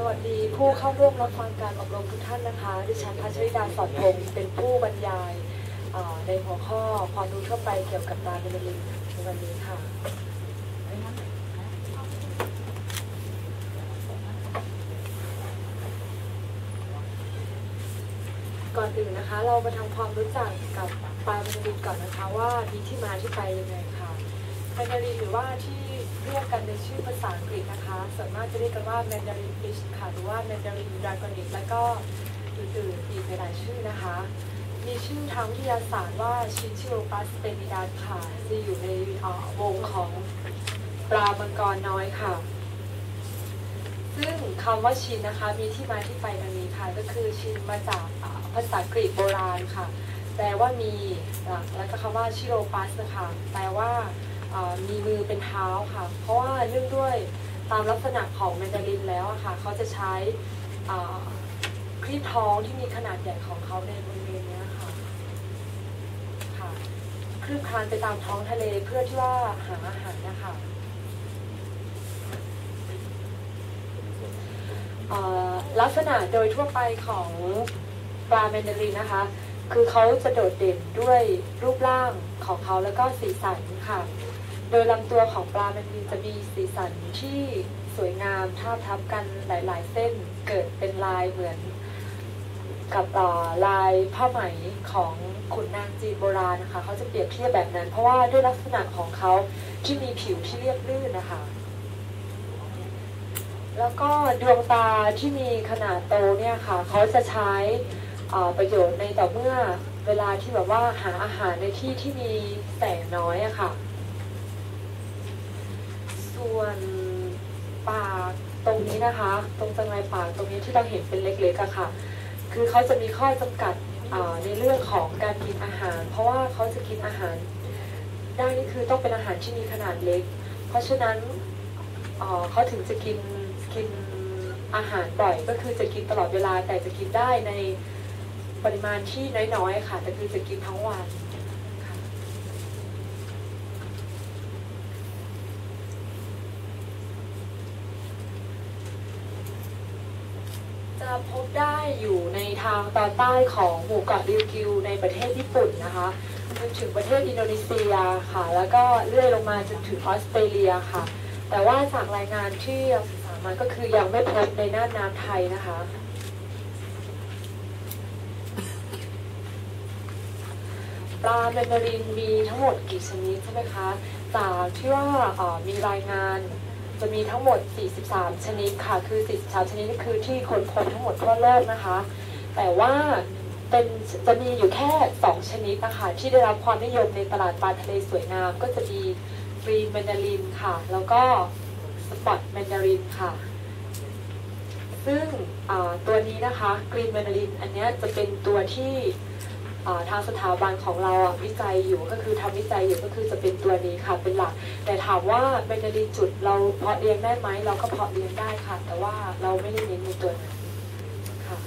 สวัสดีผู้เข้าร่วมรับฟังการอบรมทุกท่านนะคะ ดิฉันพัชริดาสอนพงศ์เป็นผู้บรรยายในหัวข้อความรู้ทั่วไปเกี่ยวกับปลาเบนลินในวันนี้ค่ะ ก่อนอื่นนะคะ เรามาทำความรู้จักกับปลาแมนดารินก่อนนะคะว่ามีที่มาที่ไปยังไงค่ะแมนดารินหรือว่าที่ เรียกกันในชื่อภาษาอังกฤษนะคะ ส่วนมากจะเรียกกันว่าแมนดารินฟิชค่ะ หรือว่าแมนดารินดราโกนิกและก็อื่นๆอีกหลายชื่อนะคะ มีชื่อทางวิทยาศาสตร์ว่าชินชิโรปัสเปนิดัสค่ะจะอยู่ในวงของปลามังกรน้อยค่ะ ซึ่งคำว่าชินนะคะ มีที่มาที่ไปดังนี้ค่ะ ก็คือชินมาจากภาษากรีกโบราณค่ะ แปลว่ามี แล้วก็คำว่าชิโรปัสนะคะ แปลว่า มีมือเป็นเท้าค่ะ เพราะว่าเนื่องด้วยตามลักษณะของแมนดารินแล้วอะค่ะเขาจะใช้ครีบท้องที่มีขนาดใหญ่ของเขาในบริเวณนี้ค่ะค่ะคลืบคลานไปตามท้องทะเลเพื่อที่ว่าหาอาหารนะคะลักษณะโดยทั่วไปของปลาแมนดารินนะคะ คือเขาจะโดดเด่นด้วยรูปร่างของเขาแล้วก็สีสันค่ะ โดยลำตัวของปลาแมนดารินจะมีสีสันที่สวยงามทาบทับกันหลาย ๆ เส้นเกิดเป็นลายเหมือนกับลายผ้าไหมของขุนนางจีนโบราณนะคะ เขาจะเปรียบเทียบแบบนั้น เพราะว่าด้วยลักษณะของเขาที่มีผิวที่เรียบลื่นนะคะ แล้วก็ดวงตาที่มีขนาดโตเนี่ยค่ะ เขาจะใช้ประโยชน์ในต่อเมื่อเวลาที่แบบว่าหาอาหารในที่ที่มีแสงน้อยอะค่ะ ส่วนปากตรงนี้นะคะ ตรงจังไรปากตรงนี้ที่เราเห็นเป็นเล็กๆอะค่ะ คือเขาจะมีข้อจำกัดในเรื่องของการกินอาหาร เพราะว่าเขาจะกินอาหาร ได้นี่คือต้องเป็นอาหารที่มีขนาดเล็ก เพราะฉะนั้นเอ่อเขาถึงจะกินกินอาหารบ่อยก็คือจะกินตลอดเวลาแต่จะกินได้ในปริมาณที่น้อยๆค่ะแต่คือจะกินทั้งวันค่ะจะ พบได้อยู่ในทางตอนใต้ของหมู่เกาะริวกิวในประเทศญี่ปุ่นนะคะจนถึงประเทศอินโดนีเซียค่ะ แล้วก็เลื่อยลงมาจนถึงออสเตรเลียค่ะ แต่ว่าจากรายงานที่เราศึกษามาก็คือยังไม่พบในน่านน้ำไทยนะคะ ปลาแมนดรินมีทั้งหมดกี่ชนิดใช่ไหมคะ จากที่ว่ามีรายงาน จะมีทั้งหมด 43 ชนิดค่ะ คือ 43 ชนิดนี่คือที่คนพบทั้งหมดทั่วโลกนะคะ แต่ว่าเป็นจะมีอยู่แค่ 2 ชนิดนะคะที่ได้รับความนิยมในตลาดปลาทะเลสวยงาม ก็จะมี green mandarin ค่ะ แล้วก็ spot mandarin ค่ะ ซึ่งตัวนี้นะคะ green mandarin อันนี้จะเป็นตัวที่ ทางสถาบันของเราอะวิจัยอยู่ก็คือทำวิจัยอยู่ก็คือจะเป็นตัวนี้ค่ะเป็นหลัก แต่ถามว่าแมนดารินจุดเราเพาะเลี้ยงได้ไหมเราก็เพาะเลี้ยงได้ค่ะ แต่ว่าเราไม่ได้เน้นในตัวนั้นค่ะ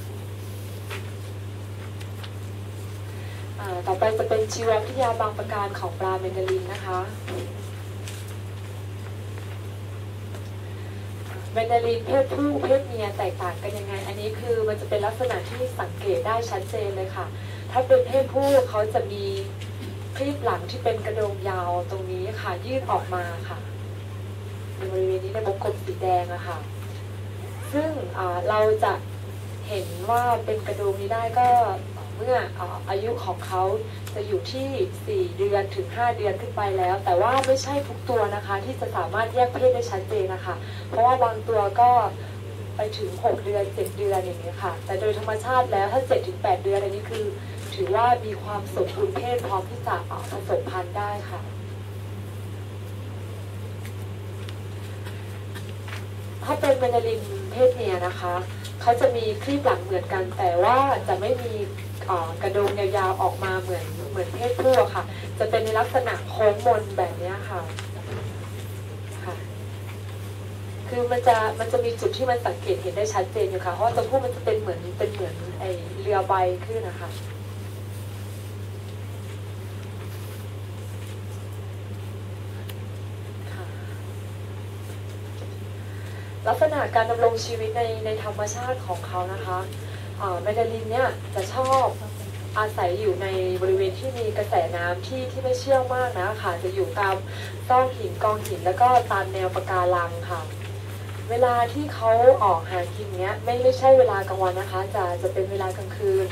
ต่อไปจะเป็นชีววิทยาบางประการของปลาเมนดารินนะคะเมนดารินเพศผู้เพศเมียแตกต่างกันยังไง อันนี้คือมันจะเป็นลักษณะที่สังเกตได้ชัดเจนเลยค่ะ ถ้าเป็นเพศผู้เขาจะมีครีบหลังที่เป็นกระโดงยาวตรงนี้ค่ะ ยื่นออกมาค่ะในบริเวณนี้ในวงกลมสีแดงอะค่ะ ซึ่งเราจะเห็นว่าเป็นกระดูงนี้ได้ก็เมื่ออายุของเขาจะอยู่ที่ 4 เดือนถึง 5 เดือนขึ้นไปแล้ว แต่ว่าไม่ใช่ทุกตัวนะคะ ที่จะสามารถแยกเพศได้ชัดเจนนะคะ เพราะว่าบางตัวก็ไปถึง 6 เดือน 7 เดือนอย่างนี้ยค่ะ แต่โดยธรรมชาติแล้วถ้า 7 ถึง 8 เดือนอันนี้คือ ถือว่ามีความสมบูรณ์เพศพร้อมที่จะผสมพันธุ์ได้ค่ะถ้าเป็นแมนดารินเพศเมียนะคะ เขาจะมีครีบหลังเหมือนกัน แต่ว่าจะไม่มีกระโดงยาวๆออกมาเหมือนเหมือนเพศผู้อะค่ะ จะเป็นในลักษณะโค้งมนแบบนี้ค่ะค่ะ คือมันจะมันจะมีจุดที่มันสังเกตเห็นได้ชัดเจนอยู่ค่ะ เพราะตัวผู้มันจะเป็นเหมือนเป็นเหมือนไอเรือใบขึ้นนะคะ ลักษณะการดำรงชีวิตในในธรรมชาติของเขานะคะแมดารินเนี่ยจะชอบอาศัยอยู่ในบริเวณที่มีกระแสน้ำที่ที่ไม่เชี่ยวมากนะคะจะอยู่ตามซอกหินกองหินแล้วก็ตามแนวปะการังค่ะ เวลาที่เขาออกหากินเนี้ยไม่ไม่ใช่เวลากลางวันนะคะ จะจะเป็นเวลากลางคืน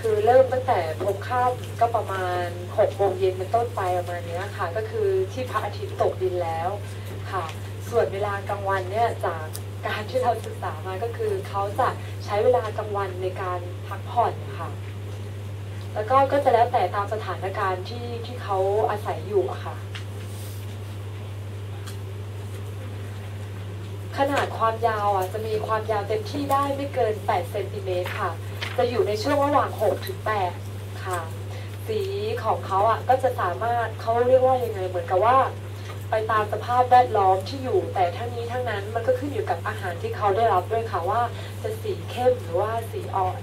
คือเริ่มตั้งแต่พบข้ามก็ประมาณ6โมงเย็นเป็นต้นไปประมาณเนี้ยค่ะ ก็คือที่พระอาทิตย์ตกดินแล้วค่ะ ส่วนเวลากลางวันเนี่ยจากการที่เราศึกษามาก็คือเขาจะใช้เวลากลางวันในการพักผ่อนค่ะ แล้วก็ก็จะแล้วแต่ตามสถานการณ์ที่ที่เขาอาศัยอยู่อะค่ะ ขนาดความยาวอะจะมีความยาวเต็มที่ได้ไม่เกิน 8 เซนติเมตรค่ะ จะอยู่ในช่วงระหว่าง 6 ถึง 8 ค่ะ สีของเขาอะก็จะสามารถเขาเรียกว่ายังไงเหมือนกับว่า ไปตามสภาพแวดล้อมที่อยู่ แต่ทั้งนี้ทั้งนั้นมันก็ขึ้นอยู่กับอาหารที่เขาได้รับด้วยค่ะว่าจะสีเข้มหรือว่าสีอ่อน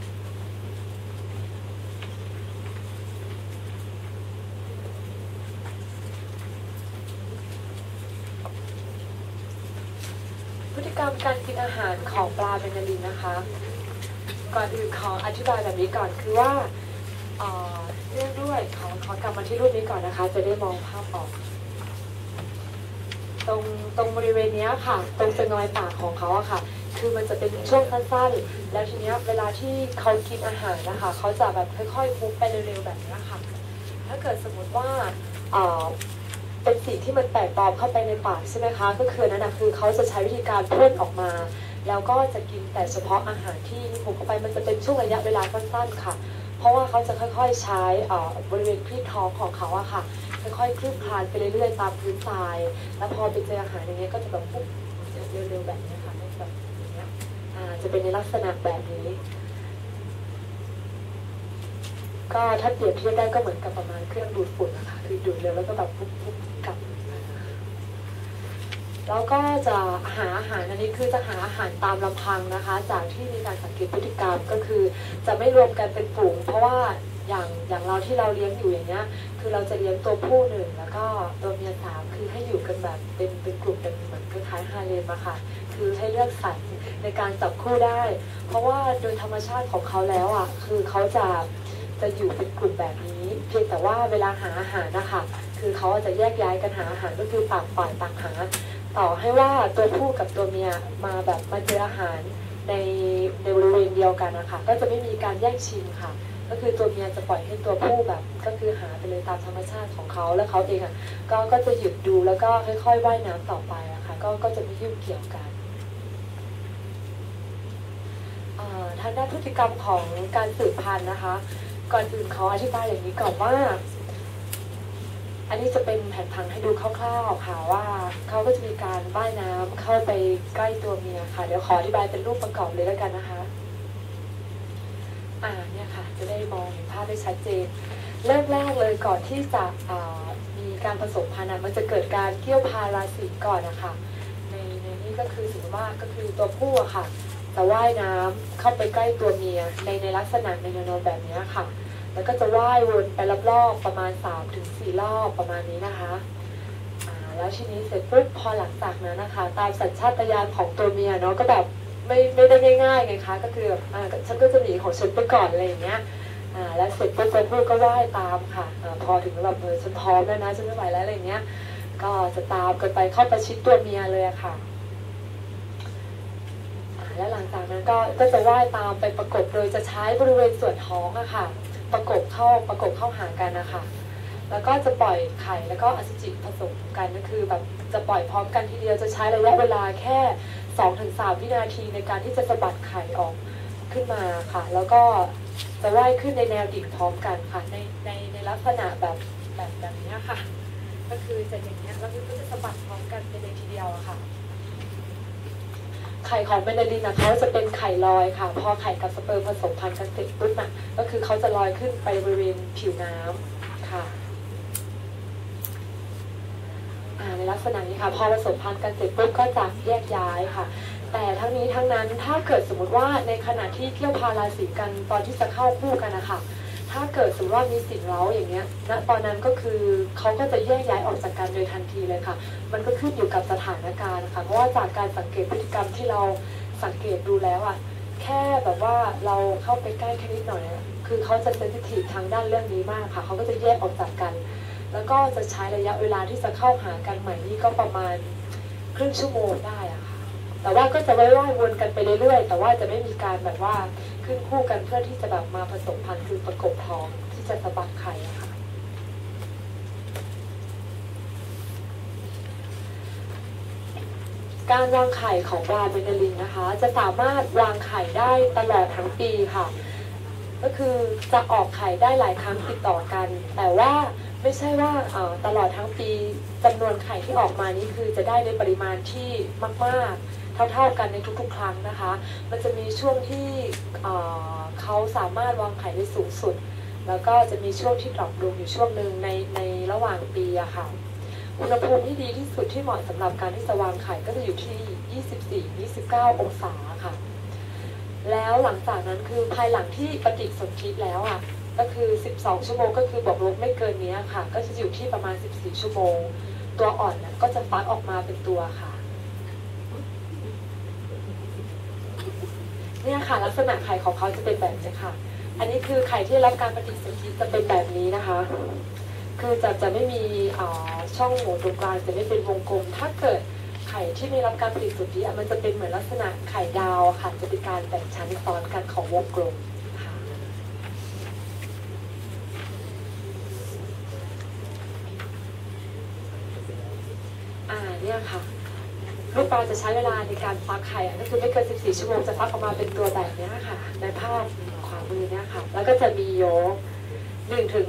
พฤติกรรมการกินอาหารของปลาเบนนาลินนะคะ ก่อนอื่นขออธิบายแบบนี้ก่อนคือว่าเรื่องด้วยขอขอกลับมาที่รูปนี้ก่อนนะคะ จะได้มองภาพออก ตรงตรงบริเวณเนี้ยค่ะ ตรงเป็นรอยปากของเขาอะค่ะ คือมันจะเป็นช่วงสั้นๆ แล้วทีเนี้ยเวลาที่เขากินอาหารนะคะเขาจะแบบค่อยๆคุกไปเร็วๆแบบเนี้ยค่ะ ถ้าเกิดสมมติว่าเอ่อเป็นสิ่งที่มันแปลกปลอมเข้าไปในปากใช่ไหมคะ ก็คือนั่นนะคือเขาจะใช้วิธีการพ่นออกมา แล้วก็จะกินแต่เฉพาะอาหารที่ผมเข้าไปมันจะเป็นช่วงระยะเวลาสั้นๆค่ะ เพราะว่าเขาจะค่อยๆใช้เอ่อบริเวณคลีบท้องของเขาอะค่ะ ค่อยๆคลืบคลานไปเรื่อยๆตามพื้นทราย แล้วพอไปเจออาหารอย่างเงี้ยก็จะแบบปุ๊บเร็วๆแบบนี้ค่ะแบบอย่างเงี้ยจะเป็นในลักษณะแบบนี้ ก็ถ้าเปรียบเทียบได้ก็เหมือนกับประมาณเครื่องดูดฝุ่นนะคะคือดูดเร็วแล้วก็แบบปุ๊บปุ๊บกลับแล้วก็จะหาอาหารอันนี้คือจะหาอาหารตามลำพังนะคะ จากที่มีการสังเกตพฤติกรรมก็คือ จะไม่รวมกันเป็นฝูงเพราะว่า อย่างอย่างเราที่เราเลี้ยงอยู่อย่างเงี้ย คือเราจะเลี้ยงตัวผู้หนึ่งแล้วก็ตัวเมียสามคือให้อยู่กันแบบเป็นเป็นกลุ่มเป็นเหมือนคล้ายๆฮาเลมอะค่ะ คือให้เลือกสรรในการจับคู่ได้ เพราะว่าโดยธรรมชาติของเขาแล้วอะคือเขาจะจะอยู่เป็นกลุ่มแบบนี้ เพียงแต่ว่าเวลาหาอาหารนะคะคือเขาจะแยกย้ายกันหาอาหารก็คือต่างฝ่ายต่างหาต่อให้ว่าตัวผู้กับตัวเมียมาแบบมาเจออาหารในในบริเวณเดียวกันนะคะก็จะไม่มีการแย่งชิงค่ะ ก็คือตัวเมียจะปล่อยให้ตัวผู้แบบ ก็คือหาไปเลยตามธรรมชาติของเขาแล้วเขาเองอะก็ก็จะหยุดดูแล้วก็ค่อยๆว่ายน้ำต่อไปอะค่ะก็ก็จะไม่ยุ่งเกี่ยวกันอ่าทางด้านพฤติกรรมของการสืบพันธุ์นะคะ ก่อนอื่นเขออธิบายอย่างนี้ก่อนว่า อันนี้จะเป็นแผนผังให้ดูคร่าวๆค่ะว่าเขาก็จะมีการว่ายน้ำเข้าไปใกล้ตัวเมียค่ะ เดี๋ยวขออธิบายเป็นรูปประกอบเลยแล้วกันนะคะ อ่าเนี่ยค่ะจะได้มองเห็นภาพได้ชัดเจนเริ่มแรกเลยก่อนที่จะมีการผสมพันธุ์มันจะเกิดการเกี่ยวพาราสีก่อนนะคะในในนี้ก็คือสมมติว่าก็คือตัวผู้อะค่ะจะว่ายน้ำเข้าไปใกล้ตัวเมียในในลักษณะในแนวโน้มแบบนี้ค่ะ แล้วก็จะว่ายวนไปรอบๆประมาณ3ถึง4รอบประมาณนี้นะคะแล้วทีนี้เสร็จปุ๊บพอหลังจากนั้นนะคะ ตามสัญชาตญาณของตัวเมียเนาะก็แบบ ไม่ไม่ได้ง่ายๆไงคะก็คือแบบอ่าฉันก็จะหนีของฉันไปก่อนอะไรอย่างเงี้ยอ่าแล้วเสร็จปุ๊บตัวผู้ก็ว่ายตามค่ะอาพอถึงแบบเออฉันพร้อมแล้วนะฉันไม่ไหวแล้วอะไรอย่างเงี้ย ก็จะตามกันไปเข้าประชิดตัวเมียเลยอะค่ะอ่าและหลังจากนั้นก็ก็จะว่ายตามไปประกบโดยจะใช้บริเวณส่วนท้องอะค่ะ ประกบเข้าประกบเข้าหากันนะคะแล้วก็จะปล่อยไข่แล้วก็อสุจิผสมกันก็คือแบบจะปล่อยพร้อมกันทีเดียวจะใช้ระยะเวลาแค่ 2-3 วินาทีในการที่จะสะบัดไข่ออกขึ้นมาค่ะ แล้วก็จะว่ายขึ้นในแนวดิ่งพร้อมกันค่ะ ในในในลักษณะแบบแบบแบบนี้ค่ะ ก็คือจะอย่างเงี้ยแล้วก็จะสะบัดพร้อมกันไปเลยทีเดียวค่ะ ไข่ของเมลานินนะเขาจะเป็นไข่ลอยค่ะ พอไข่กับสเปิร์มผสมพันธุ์กันเสร็จปุ๊บน่ะก็คือเขาจะลอยขึ้นไปบริเวณผิวน้ำค่ะอ่า ในลักษณะนี้ค่ะพอผสมพันธุ์กันเสร็จปุ๊บก็จะแยกย้ายค่ะ แต่ทั้งนี้ทั้งนั้นถ้าเกิดสมมติว่าในขณะที่เที่ยวพาราสีกันตอนที่จะเข้าคู่กันนะคะถ้าเกิดสมมติว่ามีสิ่งเร้าอย่างเงี้ยณตอนนั้นก็คือเขาก็จะแยกย้ายออกจากกันโดยทันทีเลยค่ะ มันก็ขึ้นอยู่กับสถานการณ์นะคะเพราะว่าจากการสังเกตพฤติกรรมที่เราสังเกตดูแล้วอะแค่แบบว่าเราเข้าไปใกล้แค่นิดหน่อยคือเขาจะเซนซิทีฟทางด้านเรื่องนี้มากค่ะเขาก็จะแยกออกจากกัน แล้วก็จะใช้ระยะเวลาที่จะเข้าหากันใหม่นี่ก็ประมาณครึ่งชั่วโมงได้อะค่ะ แต่ว่าก็จะไว้ว่ายวนกันไปเรื่อยๆ แต่ว่าจะไม่มีการแบบว่าขึ้นคู่กันเพื่อที่จะแบบมาผสมพันธุ์คือประกบท้องที่จะสะบัดไข่อะค่ะ การวางไข่ของปลาเบนลินนะคะ จะสามารถวางไข่ได้ตลอดทั้งปีค่ะ ก็คือจะออกไข่ได้หลายครั้งติดต่อกัน แต่ว่า ไม่ใช่ว่าเอ่อตลอดทั้งปีจำนวนไข่ที่ออกมานี้คือจะได้ในปริมาณที่มากๆ เท่าๆกันในทุกๆ ครั้งนะคะ มันจะมีช่วงที่เขาสามารถวางไข่ได้สูงสุด แล้วก็จะมีช่วงที่ดรอปลงอยู่ช่วงหนึ่งในในระหว่างปีอะค่ะอุณหภูมิที่ดีที่สุดที่เหมาะสำหรับการที่จะวางไข่ก็จะอยู่ที่ 24-29 องศาค่ะ แล้วหลังจากนั้นคือภายหลังที่ปฏิสนธิแล้วอะ ก็คือ 12 ชั่วโมงก็คือบวกลบไม่เกินนี้ค่ะ ก็จะอยู่ที่ประมาณ 14 ชั่วโมง ตัวอ่อนนะก็จะฟักออกมาเป็นตัวค่ะเนี่ยค่ะ ลักษณะไข่ของเขาจะเป็นแบบนี้ค่ะ อันนี้คือไข่ที่รับการปฏิสนธิจะเป็นแบบนี้นะคะ คือจะจะไม่มีอ่อช่องโหว่ตรงกลางจะไม่เป็นวงกลม ถ้าเกิดไข่ที่ไม่รับการผลิสุทธิมันจะเป็นเหมือนลักษณะไข่ดาวค่ะ จะเป็นการแบ่งชั้นซ้อนกันของวงกลม ค่ะอ่าเนี่ยค่ะลูกปลาจะใช้เวลาในการฟักไข่ก็คือไม่เกิน 14 ชั่วโมงจะฟักออกมาเป็นตัวแบบเนี้ยค่ะ ในภาพขวามือเนี่ยค่ะ แล้วก็จะมีโยกหนึ่งถึง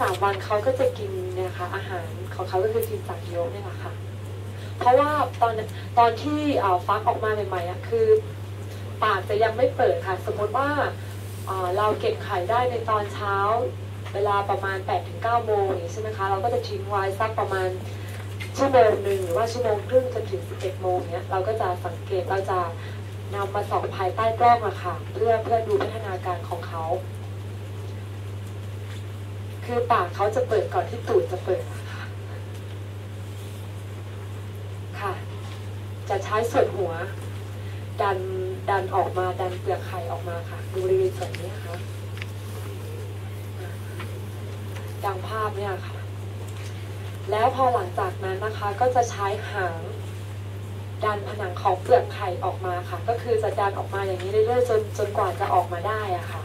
สามวันเขาก็จะกินเนี่ยค่ะ อาหารของเขาก็คือกินจากโยกนี่แหละค่ะ เพราะว่าตอนตอนที่ฟักออกมาใหม่ๆอะคือปากจะยังไม่เปิดค่ะ สมมติว่าเราเก็บไข่ได้ในตอนเช้า เวลาประมาณ8ปถึงเโมงอย่างนี้ใช่ไหมคะ เราก็จะทิ้งไว้สักประมาณ ชั่วโมงหนึ่งหรือว่าชั่วโมงครึ่งจนถึง 11 โมงเนี้ยเราก็จะสังเกตเราจะนำมาส่องภายใต้กล้องอะค่ะ เพื่อเพื่อดูพัฒนาการของเขา คือปากเขาจะเปิดก่อนที่ตูดจะเปิดอะค่ะค่ะ จะใช้ส่วนหัว ดันดันออกมาดันเปลือกไข่ออกมาค่ะ ดูบริเวณส่วนนี้ค่ะดังภาพเนี่ยค่ะ แล้วพอหลังจากนั้นนะคะก็จะใช้หางดันผนังของเปลือกไข่ออกมาค่ะ ก็คือจะดันออกมาอย่างนี้เรื่อยๆจนจนกว่าจะออกมาได้อะค่ะ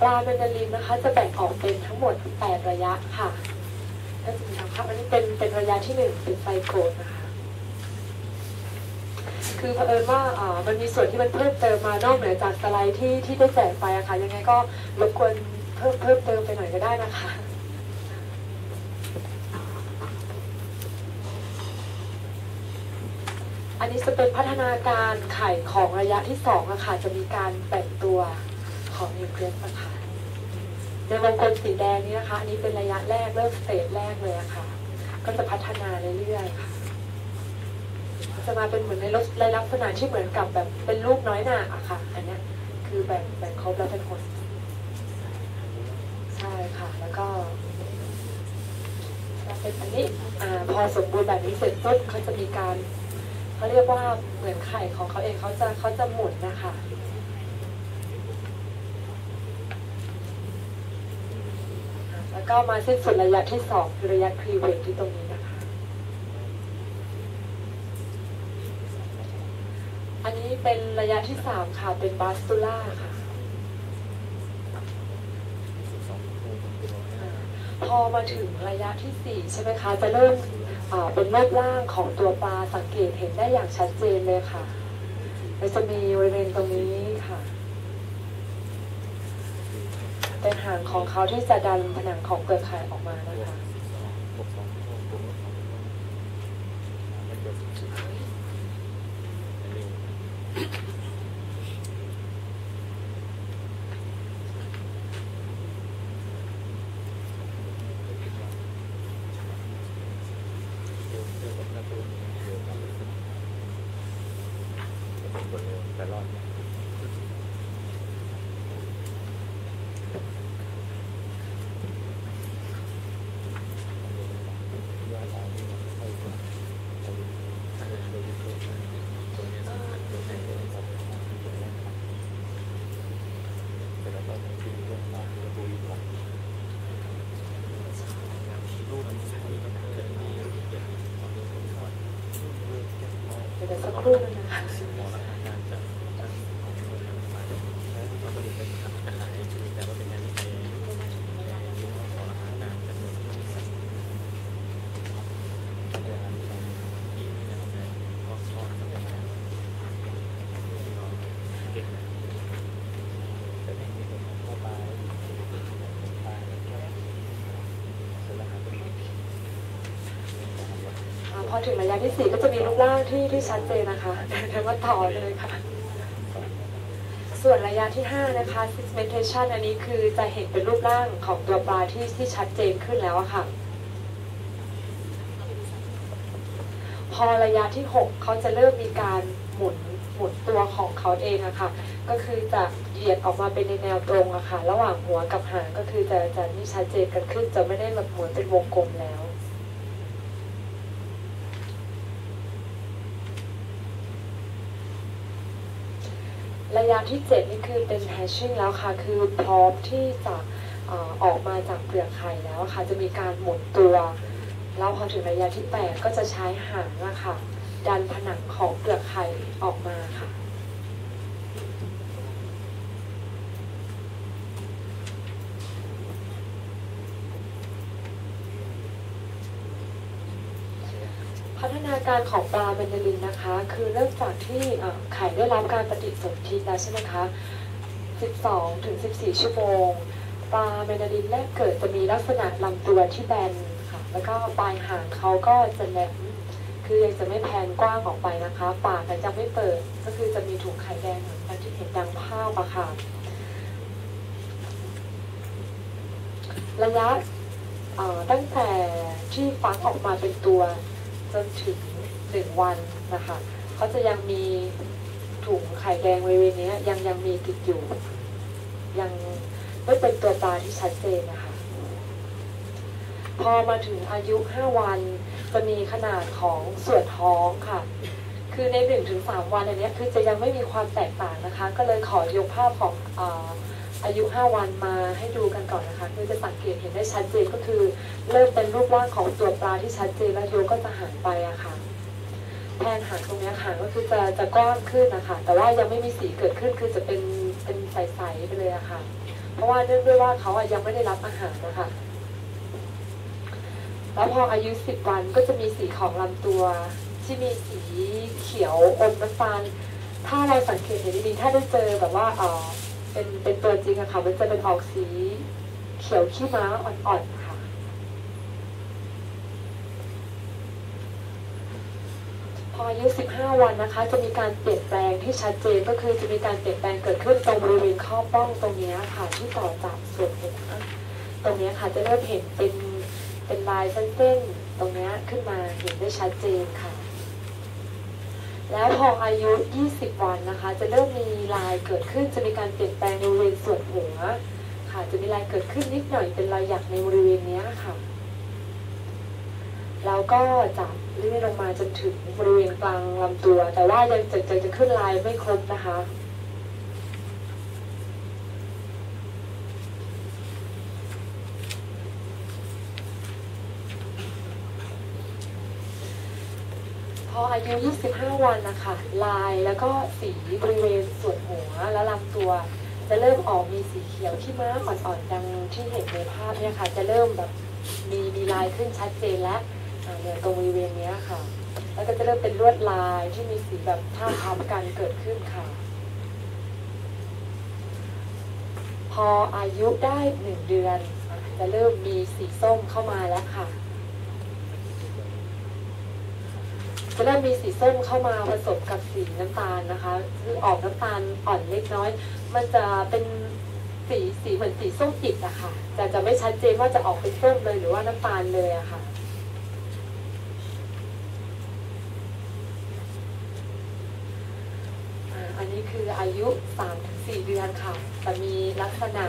ปลาเบนดาลินนะคะจะแบ่งออกเป็นทั้งหมด 8 ระยะค่ะก็จะมีทางภาพอันนี้เป็นเป็นระยะที่หนึ่งเป็นไซโกนนะคะ คือเผอิญว่ามันมีส่วนที่มันเพิ่มเติมมานอกเหนือจากสไลด์ที่ที่ได้แจกไปอะค่ะ ยังไงก็รบกวนเพิ่มเพิ่มเติมไปหน่อยก็ได้นะคะอันนี้จะเป็นพัฒนาการไข่ของระยะที่สองอะค่ะ จะมีการแบ่งตัวของนิวเคลียสอะค่ะในวงกลมสีแดงนี้นะคะ อันนี้เป็นระยะแรกเริ่มสเตจแรกเลยอะค่ะ ก็จะพัฒนาเรื่อยๆค่ะ จะมาเป็นเหมือนในในลักษณะที่เหมือนกับแบบเป็นรูปน้อยหนาอะค่ะ อันนี้คือแบ่งแบ่งครบแล้วเป็นคนใช่ค่ะ แล้วก็เป็นอันนี้อพอสมบูรณ์แบบนี้เสร็จปุ๊บเขาจะมีการเขาเรียกว่าเหมือนไข่ของเขาเองเขาจะเขาจะหมุนนะคะแล้วก็มาสิ้นสุดระยะที่สองคือระยะครีเวทที่ตรงนี้ นะคะอันนี้เป็นระยะที่สามค่ะ เป็นบาสตูล่าค่ะ พอมาถึงระยะที่สี่ใช่ไหมคะ จะเริ่มอ่าเป็นรูปร่างของตัวปลาสังเกตเห็นได้อย่างชัดเจนเลยค่ะมันจะมีบริเวณตรงนี้ค่ะ เป็นหางของเขาที่จะดันผนังของเปลือกไข่ออกมานะคะ เแต่รอดเนี่ยยอดเราที่มันเข้าไปถ้าเราดูตัวตรงนี้สำคัญตัวไหนตัวไหนสำคัญตัวไหนครับแต่เราต้องดูเรื่องราวที่เราดูอีกว่ารูปมันใช่ก็เกิดมาเยอะเยอะความรู้สึกก่อน เดี๋ยวสักครู่นึงนะคะ หมอรักษาการจะจะของโรงพยาบาลแล้วก็ผลิตเป็นทำกันหลายชนิดแต่ว่าเป็นงานวิจัยในยุคของรักษาการจำนวนที่สักแต่งานวิจัยที่ไม่ได้ทำงานก็ชอบทำงานที่เราเก่งนะแต่ไม่มีคนเข้าไปไปแค่เสร็จแล้วหาตัวเอง อ่าพอ ถึงระยะที่สี่ก็จะมีรูปร่างที่ที่ชัดเจนนะคะเดี๋ยวมาต่อเลยค่ะ ส่วนระยะที่5นะคะ segmentation อันนี้คือจะเห็นเป็นรูปร่างของตัวปลาที่ที่ชัดเจนขึ้นแล้วอะค่ะ พอระยะที่ 6เขาจะเริ่มมีการหมุนหมุนตัวของเขาเองอะค่ะ ก็คือจะเหยียดออกมาเป็นในแนวตรงอะค่ะ ระหว่างหัวกับหางก็คือจะจะนี่ชัดเจนกันขึ้น จะไม่ได้แบบหมุนเป็นวงกลมแล้ว ระยะ ที่ 7 นี่คือเป็นแฮชชิ่งแล้วค่ะ คือพร้อมที่จะออกมาจากเปลือกไข่แล้วค่ะ จะมีการหมุนตัว แล้วพอถึงระยะที่ 8 ก็จะใช้หางนะค่ะดันผนังของเปลือกไข่ออกมาค่ะาการของปลาเบนเดลินนะคะ คือเริ่มจากที่ไข่ได้รับการปฏิสนธิแล้วใช่ไหมคะ 12ถึง14 ชั่วโมง ปลาเบนเดลินแรกเกิดจะมีลักษณะลำตัวที่แบนค่ะ แล้วก็ปลายหางเขาก็จะแหลมคือยังจะไม่แพนกว้างออกไปนะคะ ปากจะไม่เปิด ก็คือจะมีถุงไข่แดงเหมือนกันที่เห็นดังภาพอะค่ะ ระยะตั้งแต่ที่ฟักออกมาเป็นตัว จนถึงหนึ่งวันนะคะเขาจะยังมีถุงไข่แดงบริเวณนี้ยังยังมีติดอยู่ ยังไม่เป็นตัวปลาที่ชัดเจนนะคะ พอมาถึงอายุ 5 วันจะมีขนาดของส่วนท้องค่ะ คือใน 1-3 วันอันนี้คือจะยังไม่มีความแตกต่างนะคะ ก็เลยขอยกภาพของอ อายุ 5 วันมาให้ดูกันก่อนนะคะคือจะสังเกตเห็นได้ชัดเจนก็คือ เริ่มเป็นรูปร่างของตัวปลาที่ชัดเจนแล้วโยก็จะหายไปอะค่ะแทนหางตรงนี้หางก็คือจะจะกว้างขึ้นนะคะแต่ว่ายังไม่มีสีเกิดขึ้นคือจะเป็นเป็นใสๆไปเลยอะค่ะ เพราะว่าเนื่องด้วยว่าเขาอะยังไม่ได้รับอาหารนะคะแล้วพออายุ 10 วันก็จะมีสีของลำตัวที่มีสีเขียวอมน้ำตาลถ้าเราสังเกตเห็นดีๆถ้าได้เจอแบบว่าเออ เป็นเป็นตัวจริงอะค่ะมันจะเป็นออกสีเขียวขี้ม้าอ่อนๆค่ะ พออายุ 15 วันนะคะ จะมีการเปลี่ยนแปลงที่ชัดเจนก็คือจะมีการเปลี่ยนแปลงเกิดขึ้นตรงบริเวณข้อป้องตรงเนี้ยค่ะที่ต่อจากส่วนหัวตรงเนี้ยค่ะจะเริ่มเห็นเป็นเป็นลายเส้นๆตรงเนี้ยขึ้นมาเห็นได้ชัดเจนค่ะ แล้วพออายุ 20 วันนะคะ จะเริ่มมีลายเกิดขึ้น จะมีการเปลี่ยนแปลงในบริเวณส่วนหัวค่ะ จะมีลายเกิดขึ้นนิดหน่อยเป็นรอยหยักในบริเวณนี้ค่ะ แล้วก็จะเลื่อนลงมาจนถึงบริเวณกลางลำตัว แต่ว่ายังจะจะจะขึ้นลายไม่ครบนะคะ ออายุ 25 วันนะคะลายแล้วก็สีบริเวณส่วนหัวและลำตัว จะเริ่มออกมีสีเขียวที่ม้าอ่อนๆดังที่เห็นในภาพเนี่ยค่ะ จะเริ่มแบบมีมีลายขึ้นชัดเจนแล้วอ่าเนี่ยตรงบริเวณนี้ค่ะ แล้วก็จะเริ่มเป็นลวดลายที่มีสีแบบท่าพร้อมกันเกิดขึ้นค่ะ พออายุได้หนึ่งเดือน จะเริ่มมีสีส้มเข้ามาแล้วค่ะ จะเริ่มมีสีส้มเข้ามาผสมกับสีน้ำตาลนะคะคือออกน้ำตาลอ่อนเล็กน้อย มันจะเป็นสีสีเหมือนสีส้มปิดอะค่ะแต่จะไม่ชัดเจนว่าจะออกเป็นส้มเลยหรือว่าน้ำตาลเลยอะค่ะอ่าอันนี้คืออายุ 3-4 เดือนค่ะแต่มีลักษณะ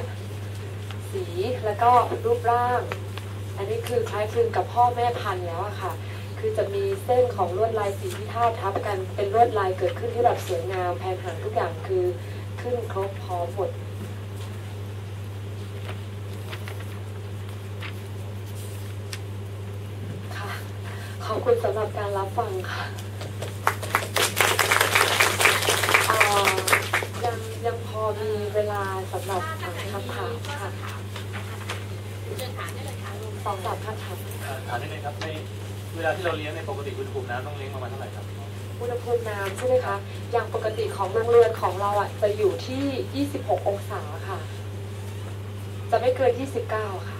สีแล้วก็รูปร่าง อันนี้คือคล้ายคลึงกับพ่อแม่พันธุ์แล้วอะค่ะ คือจะมีเส้นของลวดลายสีที่ท่าบทับกันเป็นลวดลายเกิดขึ้นที่แบบสวยงามแผนหางทุกอย่างคือขึ้นครบพร้อมหมดค่ะขอบคุณสำหรับการรับฟังค่ะอ่ายังยังพอมีเวลาสำหรับถามคำถามค่ะเชิญถามได้เลยค่ะสองสามคำถามถามนิดนึงครับใน เวลาที่เราเลี้ยงในปกติอุณหภูมิน้ำต้องเลี้ยงประมาณเท่าไหร่ครับ อุณหภูมิน้ำใช่ไหมคะ อย่างปกติของโรงเรือนของเราอะจะอยู่ที่ 26 องศาค่ะ จะไม่เกิน 29 ค่ะ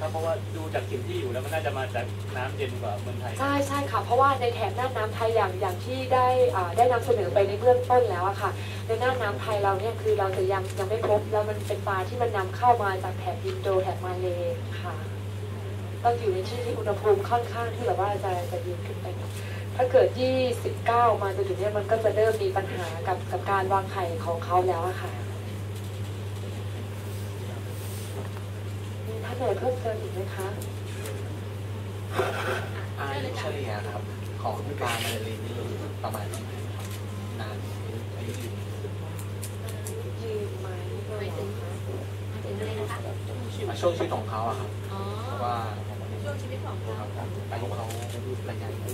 ครับเพราะว่าดูจากถิ่นที่อยู่แล้วมันน่าจะมาจากน้ำเย็นกว่าเมืองไทย ใช่ใช่ค่ะ เพราะว่าในแถบน่านน้ำไทยอย่างอย่างที่ได้อ่าได้นำเสนอไปในเบื้องต้นแล้วอะค่ะ ในน่านน้ำไทยเราเนี่ยคือเราจะยังยังไม่พบแล้วมันเป็นปลาที่มันนำเข้ามาจากแถบอินโดแถบมาเลค่ะ ต้องอยู่ในที่ที่อุณหภูมิค่อนข้างที่แบบว่าจะจะดีขึ้นไปหน่อยถ้าเกิด 29 มาจนถึงเนี่ยมันก็จะเริ่มมีปัญหากับกับการวางไข่ของเขาแล้วอะค่ะมีท่านไหนเพิ่มเติมอีกไหมคะอายุเฉลี่ยครับ ของปลาเมลินนี่ประมาณเท่าไหร่ครับนานอายุยืนยืนไหมเออคะถึงอะไรนะคะช่วงชีวิตของเขาอะครับอ๋อเพราะว่า ช่วงชีวิตของคเรารับอายุเขาระยะหรื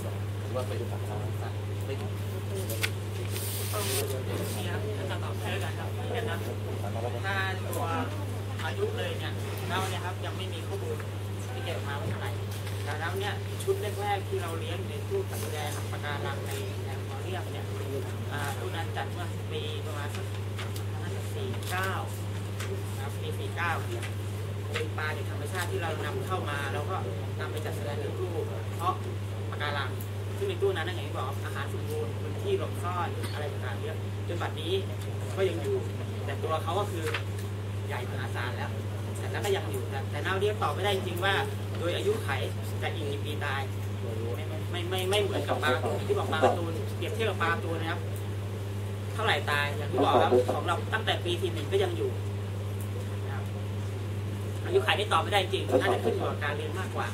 อว่าไปดูกับเขาสั้นไม่ถึงเอานี่ครับจะตอบแทนกันครับนี่กันนะถ้าตัวอายุเลยเนี่ยเราเนี่ยครับยังไม่มีข้อมูลที่เก็บมาว่าเท่าไหร่แต่แล้วเนี่ยชุดแรกๆที่เราเลี้ยงในตู้ตัดแดงปะการังในแอมพอเรียมเนี่ยอ่าตู้นั้นจัดเมื่อปีประมาณสักสี่เก้าครับปีสี่เก้าเนี่ย เป็นปลาในธรรมชาติที่เรานำเข้ามา แล้วก็นำไปจัดแสดงในตู้เพาะปะการัง ซึ่งในตู้นั้นนะอย่างที่บอกอาหารสมบูรณ์พื้นที่หลบซ่อนอะไรต่างๆเยอะจนบัดนี้ก็ยังอยู่ แต่ตัวเขาก็คือใหญ่มหาศาลแล้ว แต่นั้นก็ยังอยู่แต่แต่น่าเรียกตอบไม่ได้จริงๆว่า โดยอายุไขจะอีกกี่ปีตายไม่ไม่ไม่ไม่เหมือนกับปลาการ์ตูนที่บอกปลาการ์ตูนเปรียบเทียบกับปลาการ์ตูนนะครับ เท่าไหร่ตายอย่างที่บอกครับของเราตั้งแต่ปีที่หนึ่งก็ยังอยู่นะครับ อายุไขนี่ตอบไม่ได้จริงน่าจะขึ้นอยู่กับการเลี้ยงมากกว่า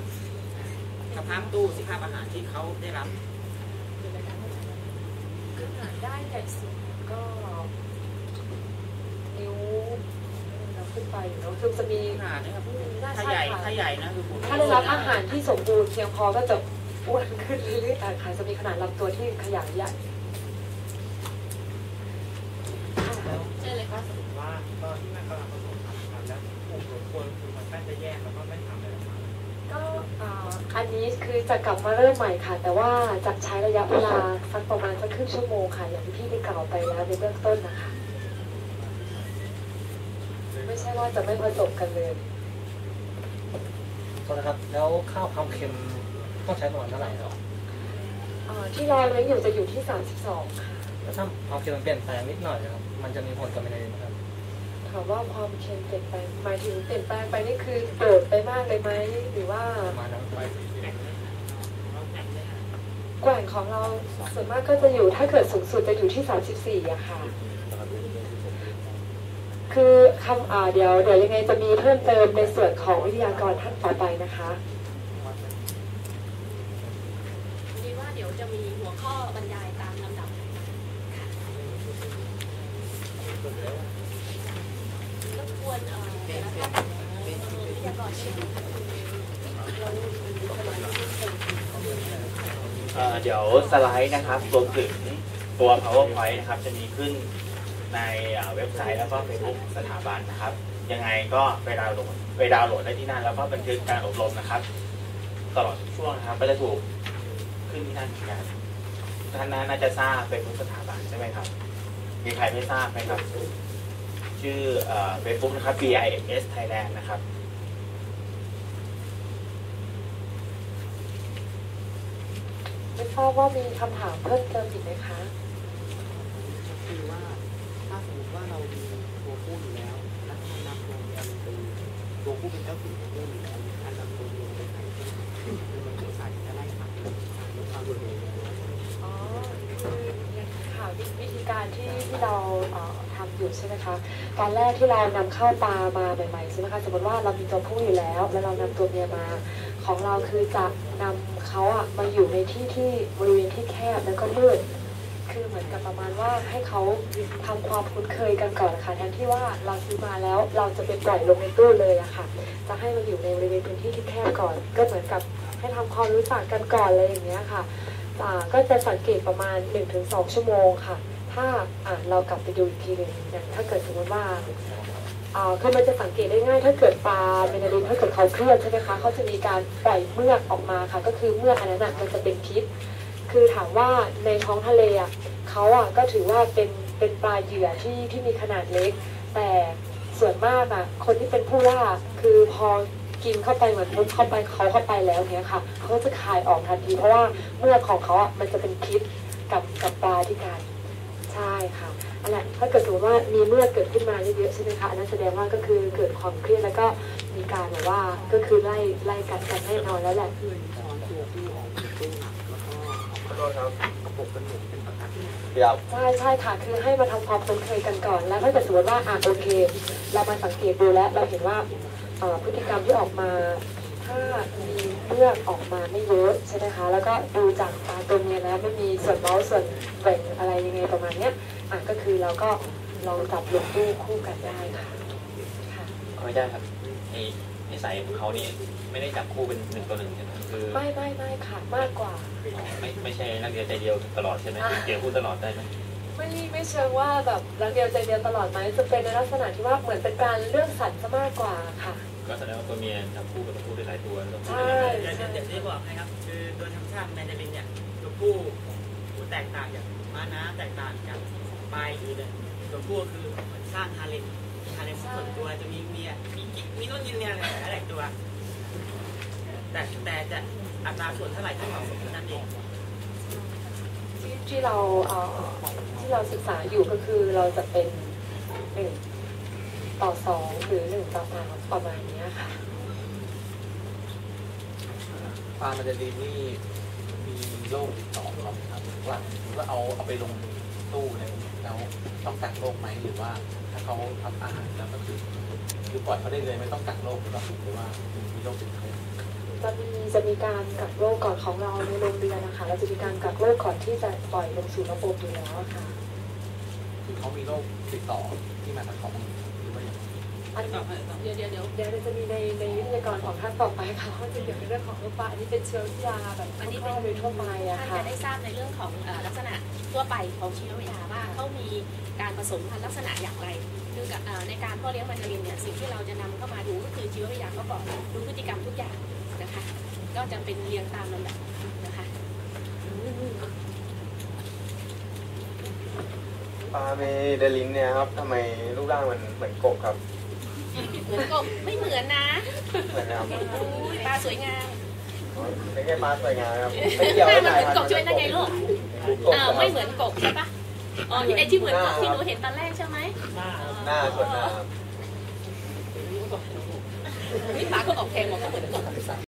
สภาพตู้สภาพอาหารที่เขาได้รับขนาดได้ใหญ่สุดก็นิ้วเราขึ้นไปอยู่เนาะคือจะมีขนาดนะครับน่าถ้าใช่ใหญ่ค่ะถ้าใหญ่นะคือผมถ้าได้รับอาหารที่สมบูรณ์เพียงพอก็จะอ้วนขึ้นเรื่อยๆแต่ค่ะจะมีขนาดลำตัวที่ขยายใหญ่ค่ะ เชิญเลยค่ะ ว่าตอนที่มันกำลังผสมพันธุ์กันแล้วกลุ่มของคนคือมัน แค่จะแยกแล้วก็ไม่ทำอะไรออกมาก็อ่าอันนี้คือจะกลับมาเริ่มใหม่ค่ะ แต่ว่าจะใช้ระยะเวลาสักประมาณสักครึ่งชั่วโมงค่ะ อย่างที่พี่ได้กล่าวไปแล้วในเบื้องต้นนะคะ ไม่ใช่ว่าจะไม่ผสมกันเลยโทษนะครับ แล้วข้าวความเค็มต้องใช้ประมาณเท่าไหร่ครับอ่าที่รอเลี้ยงอยู่จะอยู่ที่ 32 ค่ะ แล้วถ้าความเค็มมันเปลี่ยนแปลงนิดหน่อยนะครับ มันจะมีผลกับเมลินไหมครับ ถามว่าความเค็มเปลี่ยนไปหมายถึงเปลี่ยนแปลงไปนี่คือโดดไปมากเลยไหมหรือว่ามาณนั้นไหมแกว่งของเราส่วนมากก็จะอยู่ถ้าเกิดสูงสุดจะอยู่ที่ 34อะค่ะ คือคำอ่าเดี๋ยวเดี๋ยวยังไงจะมีเพิ่มเติมในส่วนของวิทยากรท่านต่อไปนะคะ ดีว่าเดี๋ยวจะมีหัวข้อบรรยายตามลำดับรบกวนเอ่อแล้วก็วิทยากรช่วยดู เดี๋ยวสไลด์นะครับรวมถึงตัว powerpoint นะครับจะมีขึ้นในเว็บไซต์แล้วก็ Facebook สถาบันนะครับ ยังไงก็ไปดาวน์โหลดไปดาวน์โหลดได้ที่นั่นแล้วก็บันทึกการอบรมนะครับ ตลอดช่วงนะครับ ก็จะถูกขึ้นที่นั่นเหมือนกันท่านน่าจะทราบเฟซบุ๊กสถาบันใช่ไหมครับ มีใครไม่ทราบไหมครับ ชื่อเฟซบุ๊กนะครับ BIMS Thailand นะครับ ไม่ทราบว่ามีคำถามเพิ่มเติมอีกไหมคะคือว่าถ้าสมมติว่าเรามีตัวผู้อยู่แล้วแล้วมันนำตัวเมียลงไปตัวผู้เป็นเจ้าถิ่นตัวผู้อยู่แล้วการนำตัวเมียไปใส่คือมันเป็นสายที่จะไล่ทับความรุนแรงอ๋อคืออย่างข่าววิธีการที่ที่เราทำอยู่ใช่ไหมคะตอนแรกที่เรานำเข้าปลามาใหม่ๆใช่ไหมคะสมมติว่าเรามีตัวผู้อยู่แล้ว แล้วเรานำตัวเมียมา ของเราคือจะนำเขาอะมาอยู่ในที่ที่บริเวณที่แคบแล้วก็มืดคือเหมือนกับประมาณว่าให้เขาทำความคุ้นเคยกันก่อนะค่ะแทนที่ว่าเราซื้อมาแล้วเราจะไปปล่อยลงในตู้เลยอะค่ะ จะให้มันอยู่ในบริเวณพื้นที่ที่แคบก่อน ก็เหมือนกับให้ทำความรู้จักกันก่อนเลยอย่างเงี้ยค่ะอ่าก็จะสังเกตประมาณ 1-2 ชั่วโมงค่ะ ถ้าอ่าเรากลับไปดูอีกทีหนึ่งอย่างถ้าเกิดสมมติว่า คือมันจะสังเกตได้ง่าย ถ้าเกิดปลาเมนาลินถ้าเกิดเขาเครียดใช่ไหมคะเขาจะมีการปล่อยเมือกออกมาค่ะ ก็คือเมือกอันนั้นน่ะมันจะเป็นพิษ คือถามว่าในท้องทะเลอะเขาอะก็ถือว่าเป็นเป็นปลาเหยื่อที่ที่มีขนาดเล็ก แต่ส่วนมากอะคนที่เป็นผู้ล่าคือพอกินเข้าไปเหมือนมุดเข้าไปเขาเข้าไปแล้วเนี้ยค่ะเขาจะคายออกทันทีเพราะว่าเมือกของเขาอะมันจะเป็นพิษกับกับปลาที่กัน ใช่ค่ะอันนั้นถ้าเกิดสมมติว่ามีเมือกเกิดขึ้นมาเยอะๆใช่ไหมคะอันนั้นแสดงว่าก็คือเกิดความเครียดแล้วก็มีการแบบว่าก็คือไล่ไล่กัดกันแน่นอนแล้วแหละเดี๋ยวใช่ใช่ค่ะคือให้มาทำความคุ้นเคยกันก่อน แล้วถ้าเกิดสมมติว่าอะโอเค เรามาสังเกตดูแล้วเราเห็นว่าเอ่อพฤติกรรมที่ออกมา ถ้ามีเลือดออกมาไม่เยอะใช่ไหมคะ แล้วก็ดูจากตาตัวเมียแล้วไม่มีส่วนเมาส์ส่วนแบ่งอะไรยังไงประมาณเนี้ยอะก็คือเราก็ลองจับลงตู้คู่กันได้ค่ะค่ะไม่ได้ครับไอ้นิสัยของเขานี่ไม่ได้จับคู่เป็นหนึ่งต่อหนึ่งใช่ไหมคือไม่ไม่ไม่ค่ะมากกว่า ไม่ไม่ใช่นักเรียนใจเดียวตลอดใช่ไหมคือเกี่ยวคู่ตลอดได้ไหมไม่ไม่เชิงว่าแบบรักเดียวใจเดียวตลอดไหมจะเป็นในลักษณะที่ว่าเหมือนเป็นการเลือกสรรซะมากกว่าค่ะ ก็แสดงว่าตัวเมียจับคู่กับตัวผู้ได้หลายตัวแล้วใช่เดี๋ยวเดี๋ยวเดี๋ยวที่บอกนะครับ คือโดยธรรมชาติแมนดารินเนี่ยตัวผู้ผู้แตกต่างจากม้าน้ำแตกต่างจากปลายอื่นเลยตัวผู้คือสร้างฮาเลมมีฮาเลมส่วนตัวจะมีเมียมีกิ๊กมีนู่นนี่เนี่ยหลายตัว แต่แต่จะอัตราส่วนเท่าไหร่ที่เหมาะสมเท่านั้นเองที่ที่เราเอ่อที่เราศึกษาอยู่ก็คือเราจะเป็นหนึ่ง ต่อสองหรือหนึ่งต่อสามประมาณเนี้ยค่ะปลามันจะดีนี่มีโรคติดต่อเขาไหมครับว่าว่าเอาเอาไปลงตู้อะไรพวกนี้แล้วต้องกักโรคไหมหรือว่าถ้าเขาทำอาหารแล้วก็คือคือปล่อยเขาได้เลยไม่ต้องกักโรคหรือเปล่าหรือว่ามีโรคติดเขาจะมีจะมีการกักโรคก่อนของเราในโรงเรียนนะคะเราจะมีการกักโรคก่อนที่จะปล่อยลงสู่ระบบอยู่แล้วอะค่ะคือเขามีโรคติดต่อที่มาจากเขาบ้างหรือว่าอย่างไรอันนี้ เดี๋ยวเดี๋ยวเดี๋ยวเดี๋ยวเราจะมีในในวิทยากรของท่านต่อไปค่ะว่าจะเกี่ยวกับเรื่องของโรคปลาอันนี้เป็นเชื้อวิทยาแบบอันนี้เป็นโดยทั่วไปอะท่านค่ะจะได้ทราบในเรื่องของเอ่อลักษณะทั่วไปของชีววิทยาว่าเขามีการผสมพันธุ์ลักษณะอย่างไรคือกับเอ่อในการพ่อเลี้ยงมันดารินเนี่ยสิ่งที่เราจะนำเข้ามาดูก็คือชีววิทยาเขาก่อนดูพฤติกรรมทุกอย่างนะคะ ก็จะเป็นเรียงตามลำดับนะคะปลาเมเดลินเนี่ยครับทำไมรูปร่างมันเหมือนกบครับ เหมือนกบไม่เหมือนนะเหมือนนะครับอุ้ยปลาสวยงามไม่ใช่ปลาสวยงามครับไม่ไม่เกี่ยวเหกับมือนกบช่วยนั่นไงลูกกบเออครับไม่เหมือนกบใช่ปะอ๋อที่ไอที่เหมือนกบที่หนูเห็นตอนแรกใช่ไหมหน้าส่วนหน้าครับนี่ปลาก็ออกแทนหมดก็เหมือนกบ